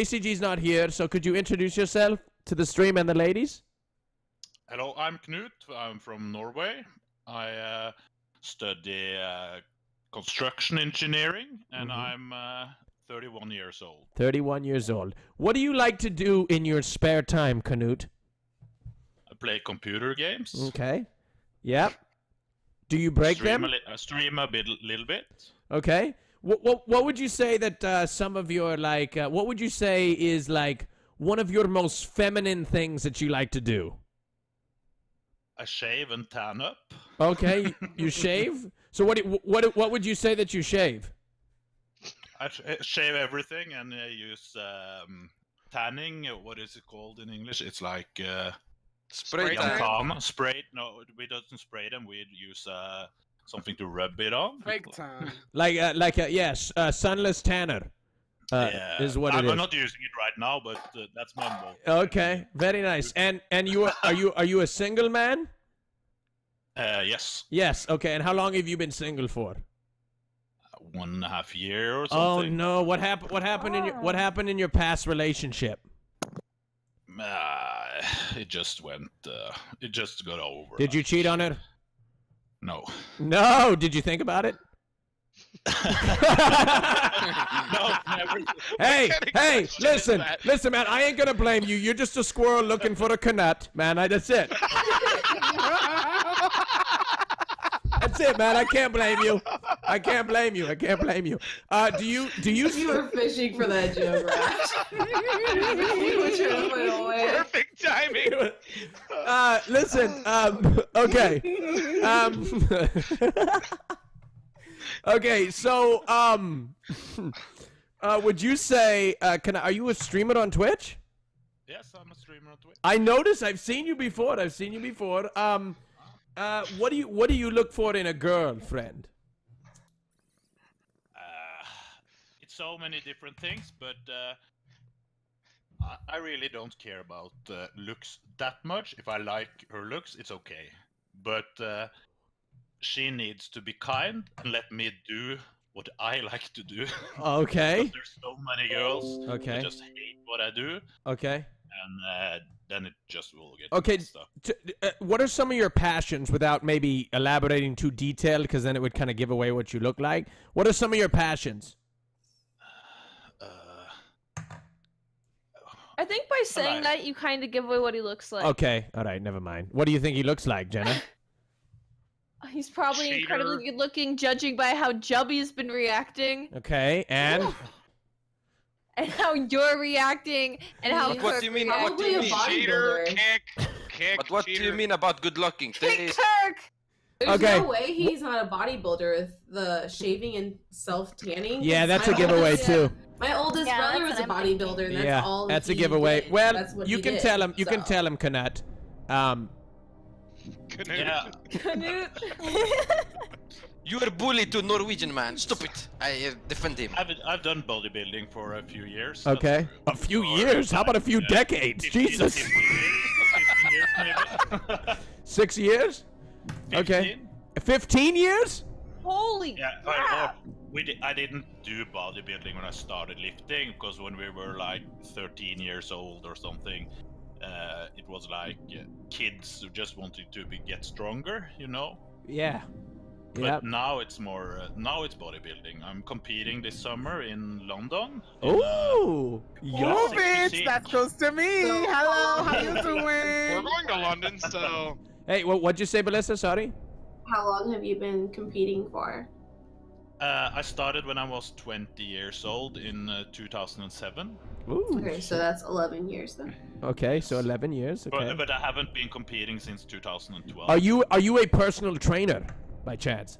JCG's not here, so could you introduce yourself to the stream and the ladies? Hello, I'm Knut. I'm from Norway. I uh, study uh, construction engineering, and Mhm. I'm uh, 31 years old. 31 years old. What do you like to do in your spare time, Knut? I play computer games. Okay. Yep. Do you break stream them? A I stream a bit, little bit. Okay. What, what what would you say that uh, some of your like uh, what would you say is like one of your most feminine things that you like to do? I shave and tan up. Okay, you- you shave. So what do- what what would you say that you shave? I sh- uh, shave everything and I use um, tanning. uh, What is it called in English? It's like uh, Spray Spray tan. tan. Spray. No, we don't spray them. We use uh, something to rub it on. Fake time. Like uh, like a yes, uh, sunless tanner. Uh, yeah, is what it is. I'm it is. not using it right now, but uh, that's my motto. Okay, very nice. And and you are, are you are you a single man? Uh, yes, Yes. Okay. And how long have you been single for? one and a half year or something. Oh no! What happened? What happened in your What happened in your past relationship? Uh, it just went. Uh, it just got over. Did you cheat on her? No. No. Did you think about it? no, never. Hey, kind of hey, listen, listen, man. I ain't gonna blame you. You're just a squirrel looking for a canut, man. I, that's it. That's it, man. I can't blame you. I can't blame you. I can't blame you. Uh, do you do you? You were fishing for that joke, Rajj. you were trying to put it away. Perfect timing. Uh, listen. Um, okay. Um, okay. So, um, uh, would you say? Uh, can I, are you a streamer on Twitch? Yes, I'm a streamer on Twitch. I noticed. I've seen you before. I've seen you before. Um, uh, what do you what do you look for in a girlfriend? Uh, it's so many different things, but uh, I, I really don't care about uh, looks that much. If I like her looks, it's okay. But uh, she needs to be kind and let me do what I like to do. Okay. There's so many girls Okay. who just hate what I do, Okay. and uh, then it just will get Okay, messed up. T- uh, what are some of your passions without maybe elaborating too detailed because then it would kind of give away what you look like? What are some of your passions? I think by saying Alright. that you kind of give away what he looks like. Okay. All right. Never mind. What do you think he looks like, Jenna? He's probably Cheater. incredibly good looking, judging by how Jubby's been reacting Okay. And and how you're reacting and how But what Kirk do you mean- what do you mean? Cheater, kick, kick. But what do you mean about good looking? Kick They- Kirk! There's Okay. no way he's not a bodybuilder with the shaving and self tanning. yeah, that's a giveaway too. My oldest Yeah, brother was a what I'm thinking. bodybuilder, and that's yeah, all. that's a giveaway. did. Well, you can did, tell him. You can tell him, Canut. Um, Canute. yeah, Canute. You are bully to Norwegian man. Stop it. I uh, defend him. I've, I've done bodybuilding for a few years. okay. A few. Or, years? How about a few yeah, decades? 15 Jesus. 15 years, 15 years maybe. Six years? Okay. 15? Years? Holy Yeah, I, crap! or we di- I didn't do bodybuilding when I started lifting because when we were like 13 years old or something, uh, it was like uh, kids who just wanted to be, get stronger, you know. Yeah. But Yep. now it's more. Uh, now it's bodybuilding. I'm competing this summer in London. in, uh, Ooh. Oh, Yo. bitch, that's close to me. Hello, how you doing? We're going to London, so Hey, what, what'd you say, Melissa? Sorry. How long have you been competing for? Uh, I started when I was 20 years old in uh, 2007, Ooh. Okay, so that's 11 years then. Okay, so 11 years. Okay. but, but I haven't been competing since 2012. Are you are you a personal trainer by chance?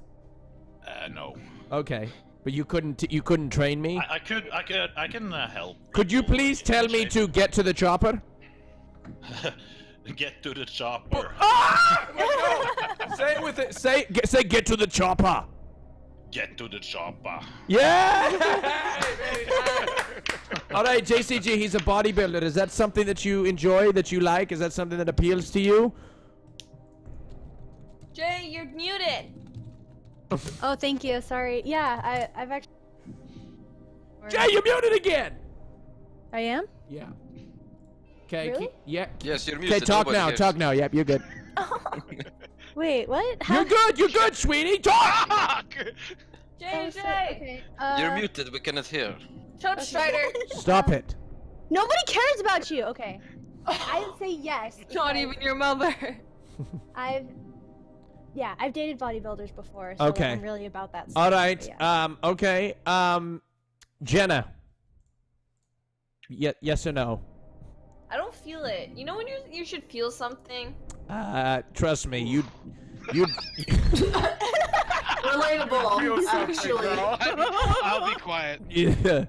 Uh, no. Okay, but you couldn't you couldn't train me. I, I could, I could, I can uh, help. Could you please tell me to get to the chopper? get to the chopper? Ah! say it with it. Say get, say get to the chopper. Get to the chopper. Yeah. All right, JCG. He's a bodybuilder. Is that something that you enjoy? That you like? Is that something that appeals to you? Jay, you're muted. Oh, thank you. Sorry. Yeah, I, I've actually. Jay, you're muted again. I am? Yeah. Okay. Really? yeah. Yes, you're Okay, talk nobody now. hears. Talk now. Yep, you're good. Wait, what? You're good. You're good, sweetie. Talk. Fuck! JJ, Okay. Uh, You're muted. We cannot hear. Toad Strider. Stop it. Nobody cares about you. Okay. I would say yes. Not even your mother. I've yeah, I've dated bodybuilders before, so okay. I'm really about that. All stuff, right. yeah. Um. Okay. Um. Jenna. Ye- yes or no? I don't feel it. You know when you you should feel something? Uh. Trust me. You. You. Relatable, actually. I'll be quiet. yeah.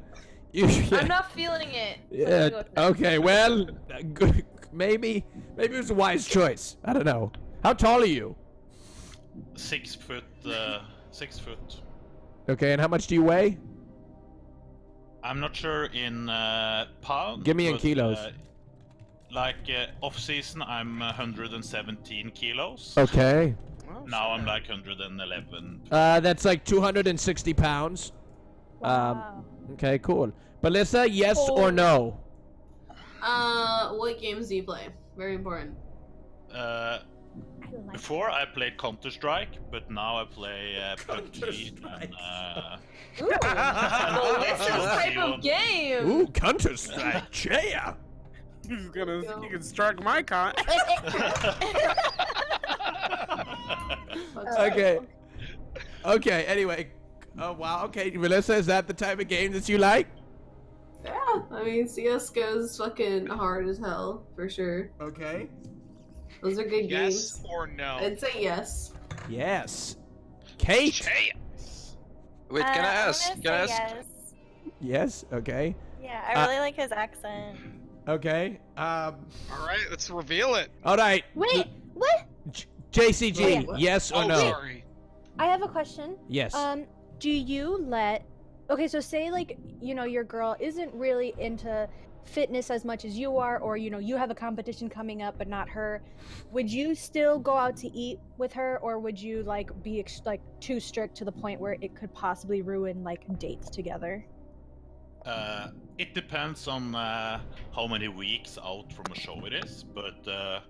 You. I'm not feeling it. Yeah. go. Okay. Well. good. Maybe. Maybe it was a wise choice. I don't know. How tall are you? Six foot. Uh, six foot. Okay. And how much do you weigh? I'm not sure in uh, pounds. Give me in kilos. uh, like uh, off season, I'm 117 kilos. Okay. Now I'm like 111. Uh. That's like 260 pounds. Um. Wow. Okay. Cool. Melissa, yes or no? Uh, what games do you play? Very important. Uh, before I played Counter Strike, but now I play uh, PUBG and uh, Ooh, delicious type of game. Ooh, Counter Strike. Yeah. He's gonna, Go. you can strike my con. Okay. Okay. Anyway. Oh wow. Okay, Melissa, is that the type of game that you like? Yeah, I mean CS goes fucking hard as hell for sure. Okay. Those are good Yes games. or no? I'd say yes. Yes. Kate. Chance. Wait, can Uh, I I'm ask? gonna Can I ask? Yes. Yes. Okay. Yeah, I Uh, really like his accent. Okay. Um. All right, let's reveal it. All right. Wait, what? J- JCG. Wait, yes or oh, no? sorry. I have a question. Yes. Um, do you let? Okay, so say like you know your girl isn't really into fitness as much as you are, or you know you have a competition coming up but not her. Would you still go out to eat with her, or would you like be ex- like too strict to the point where it could possibly ruin like dates together? Uh, it depends on uh, how many weeks out from a show it is, but uh,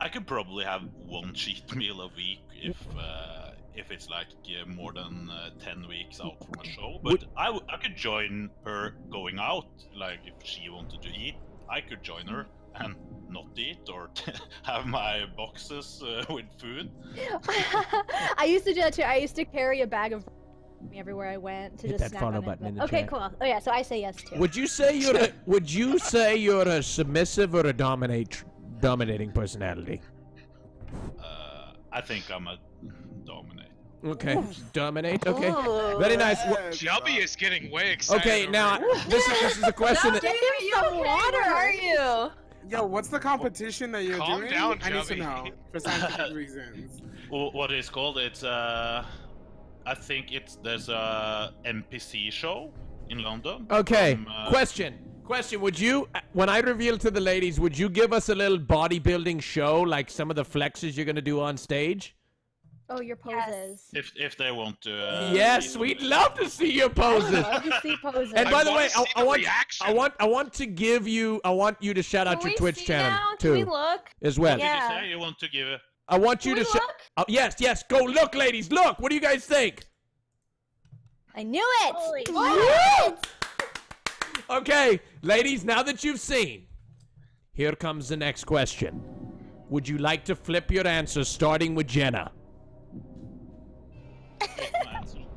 I could probably have one cheat meal a week if uh, if it's like uh, more than uh, ten weeks out from a show. But I, w- I could join her going out. Like if she wanted to eat, I could join her and not eat or have my boxes uh, with food. I used to do that too. I used to carry a bag of me everywhere I went to Hit just that snack follow on it, button in but- the Okay, chat. cool. Oh yeah, so I say yes too. Would you say you're a Would you say you're a submissive or a dominate dominating personality? Uh, I think I'm a dominate. Okay. Dominate. Okay. Ooh. Very nice. Wha- Jubby is getting way excited. Okay. Now this is this is a question. that- Get him some water. Where are you? Yo, what's the competition that you're Calm doing? down, I need to know for scientific reasons. Wh- what it's called? It's uh, I think it's there's a NPC show in London. Okay. from, uh, Question. Question. Would you, when I reveal to the ladies, would you give us a little bodybuilding show, like some of the flexes you're gonna do on stage? Oh, your Yes. poses. If if they want to. Uh, yes, we'd them. love to see your poses. Love to see poses. And I by the way, I, I want, reaction. I want, I want to give you, I want you to shout out your we Twitch see channel now? Can we too, look? as well. Did you Yeah. say you want to give? A... I want you Can to we shout. look? Oh, yes, yes. Go look, ladies. Look. What do you guys think? I knew it. Holy What? Okay, ladies. Now that you've seen, here comes the next question. Would you like to flip your answer, starting with Jenna?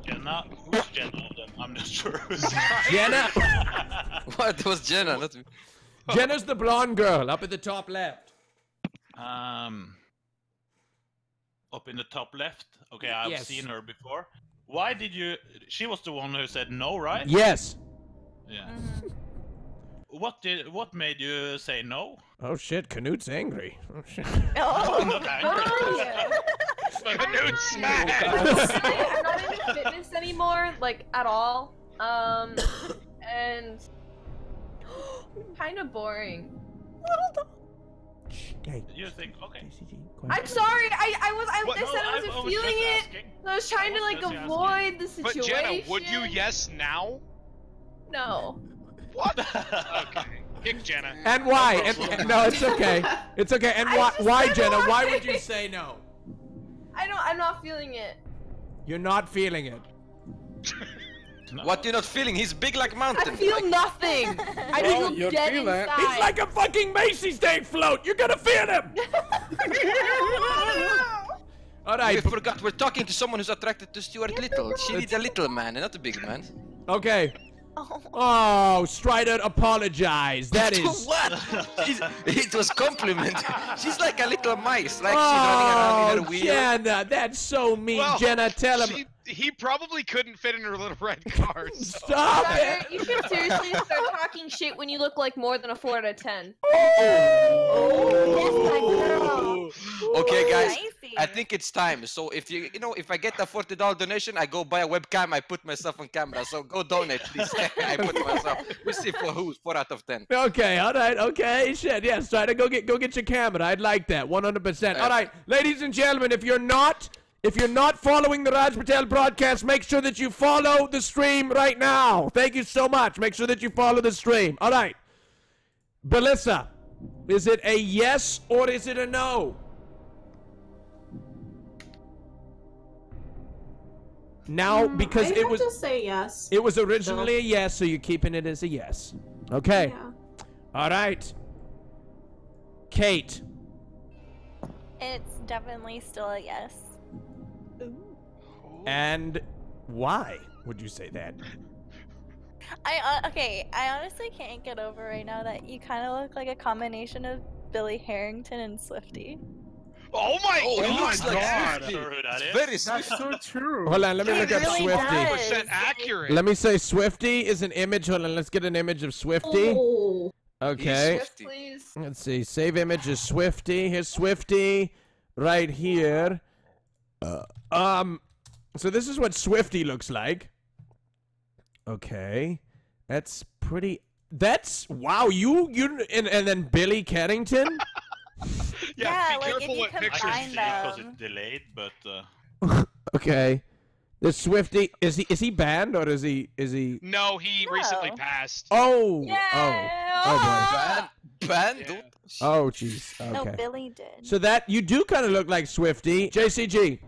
Jenna, who's Jenna? I'm not sure. Jenna. What? It was Jenna. Jenna's the blonde girl up at the top left. um, up in the top left. Okay, I've Yes. seen her before. Why did you? She was the one who said no, right? Yes. Yeah. What did? What made you say no? Oh shit, Canute's angry. Oh shit. I'm not angry. Nude smash. I'm not into fitness anymore, like at all. Um, and kind of boring. Hey, You think? Okay. I'm sorry. I I was I, What? I said I I- wasn't I was feeling it. asking. I was trying I to like just asking. avoid the But situation. Jenna, would you yes now? No. What? okay. Pick Jenna. And why? And, and- no, it's okay. It's okay. And why, why Jenna? Why why. would you say no? I don't. I'm not feeling it. You're not feeling it. What you're not feeling? He's big like I mountain. I feel Like- nothing. I Well, feel you'll dead feel it. inside. He's like a fucking Macy's Day float. You're gonna feel him. All right. We forgot we're talking to someone who's attracted to Stuart Little. She needs a little man and not a big man. Okay. Oh, oh Strider, apologize. That is. what? She's- it was compliment. She's like a little mice, like she's running around in Oh, her wheel. Jenna, that's so mean. Well, Jenna, tell him. She, he probably couldn't fit in her little red cars. Stop Ryder, it. you should seriously start talking shit when you look like more than a four out of ten. Oh. Yes, my girl. Okay, guys. Nicey. I think it's time. So if you, you know, if I get a forty dollar donation, I go buy a webcam. I put myself on camera. So go donate, please. I put myself. We'll see for who. Four out of ten. Okay, all right, okay, shit, yes, Strider, go get go get your camera. I'd like that, 100%. All right, ladies and gentlemen, if you're not if you're not following the Rajj Patel broadcast, make sure that you follow the stream right now. Thank you so much. Make sure that you follow the stream. All right, Melissa, is it a yes or is it a no? Now, because I it have was to say yes. it was originally a yes, so you're keeping it as a yes. Okay. Yeah. All right. Kate. It's definitely still a yes. And why would you say that? I uh, okay. I honestly can't get over right now that you kind of look like a combination of Billy Herrington and Swifty. Oh my Oh, he god! looks like God. Swifty. Sure who that It's is. very That's so true. Hold on, let me It look up really Swifty. does. percent accurate. Let me say Swifty is an image. Hold on, let's get an image of Swifty. Oh. Okay. He's Swifty. Please. Let's see. Save image is Swifty. Here's Swifty right here. Uh, um, so this is what Swifty looks like. Okay, that's pretty. That's wow. You you and and then Billy Herrington. Yeah, be like, if you what I pictures. combine see because them. it's delayed, but uh, okay, the Swifty is he is he banned or is he is he? No, he recently passed. Oh Yeah. oh oh boy. Ban, ban, Yeah. don't- Oh jeez. No, Okay. Billy did. So that you do kind of look like Swifty. JCG,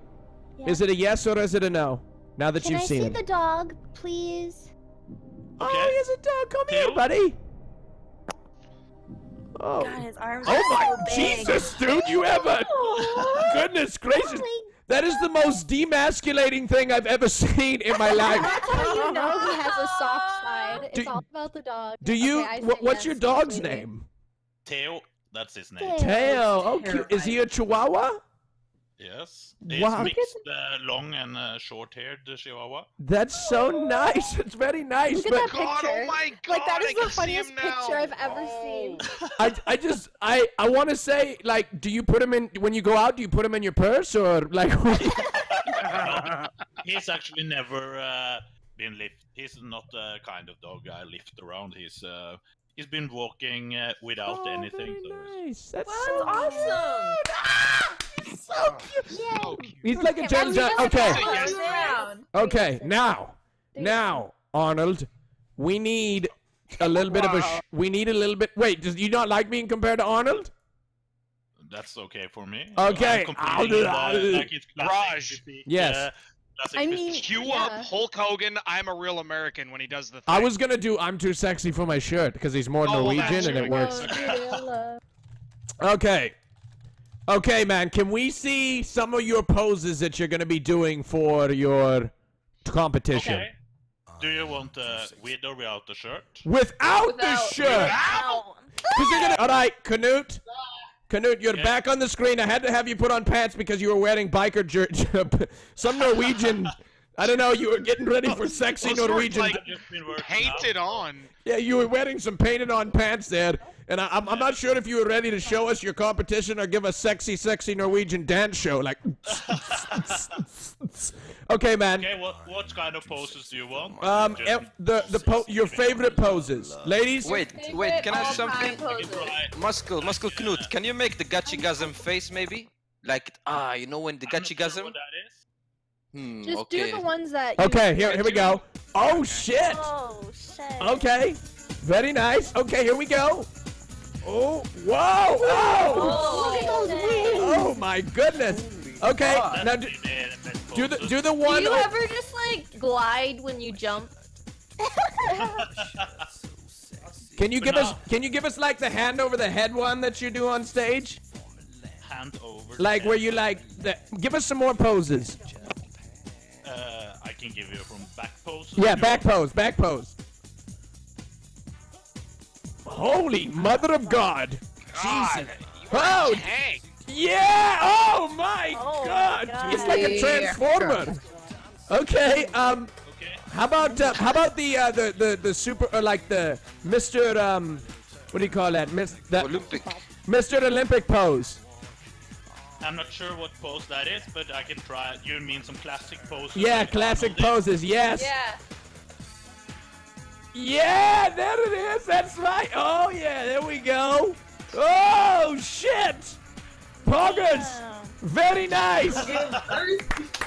Yeah. is it a yes or is it a no? Now that Can you've I seen see him. the dog, please? Oh, he has a dog. Come here, buddy. Oh. God, his arms Oh are my so big. Jesus, dude! You have a goodness gracious. That is the most demasculating thing I've ever seen in my life. That's how you know he has a soft side. It's Do- all about the dog. Do you? Okay, I wha- what's your dog's sweetie. name? Theo, that's his name. Theo. Tail. Oh, cute. Is he a Chihuahua? Yes. He's Wow. mixed uh, long and uh, short-haired Chihuahua. That's so nice. It's very nice. Look at But that God, picture. oh my god! Like that is I the funniest picture I've ever Oh. seen. I, I just I I want to say like, do you put him in when you go out? Do you put him in your purse or like? He's actually never uh, been lift. He's not the kind of dog I lift around. He's uh, he's been walking uh, without oh, anything. Very so nice. That's Wow, so that's awesome. Cute. He's so cute. So cute. He's like a Okay, gentle. let's giant- Okay. Yes. Okay. Now, now, Arnold, we need a little bit of a. Sh- we need a little bit. Wait, does you not like being compared to Arnold? That's okay for me. Okay, I'm I'll do that. like it's Rajj. Yes. uh, classic I mean- Cue Yeah. up Hulk Hogan. I'm a real American when he does the thing. I was gonna do. I'm too sexy for my shirt because he's more Oh, Norwegian that's and it works. Oh, Okay. Okay, man. Can we see some of your poses that you're gonna be doing for your competition? Okay. Do you want uh, with or without the shirt? Without, Without- the shirt. Ow. Cause you're gonna. All right, Canute. Canute, you're Yeah. back on the screen. I had to have you put on pants because you were wearing biker jer- Some Norwegian. I don't know. You were getting ready for sexy Those were Norwegian. like Just been working painted on. Yeah, you were wearing some painted on pants there. And I, I'm, I'm not sure if you were ready to show us your competition or give a sexy, sexy Norwegian dance show. Like. okay, man. Okay, what what kind of poses do you want? Um, Just- eh, the the po- your favorite poses, ladies. Wait, wait, can I have something? poses. Try- Muscle, Muscle Knut, can you make the Gachigasm face maybe? Like, ah, you know when the I'm not sure Gachigasm? what that is. Hmm, Just okay. do the ones that. You Okay, here here we go. Oh shit. Oh shit. Okay. Very nice. Okay, here we go. Oh, whoa! Oh! Look at those wings! Oh my goodness. Okay, That's now do, the do the poses. do the Do one. you ever just like glide when you jump? Can you give us can you give us like the hand over the head one that you do on stage? hand over. Like where you like the, give us some more poses. Uh, I can give you from back pose. Yeah, back pose, back pose. Holy mother of God. Jesus. Oh, Hey, yeah! Oh my Oh my God! God. It's like a transformer. Okay, um, Okay. how about uh, how about the uh, the the the super or like the Mr. um, what do you call that? Miss the Olympic. Mr. Olympic pose. I'm not sure what pose that is, but I can try. it. You mean some classic poses? Yeah, like classic Arnold did? poses. Yes. Yeah. Yeah, there it is. That's right. Oh yeah, there we go. Oh shit. Poggers. Wow. Very nice. First,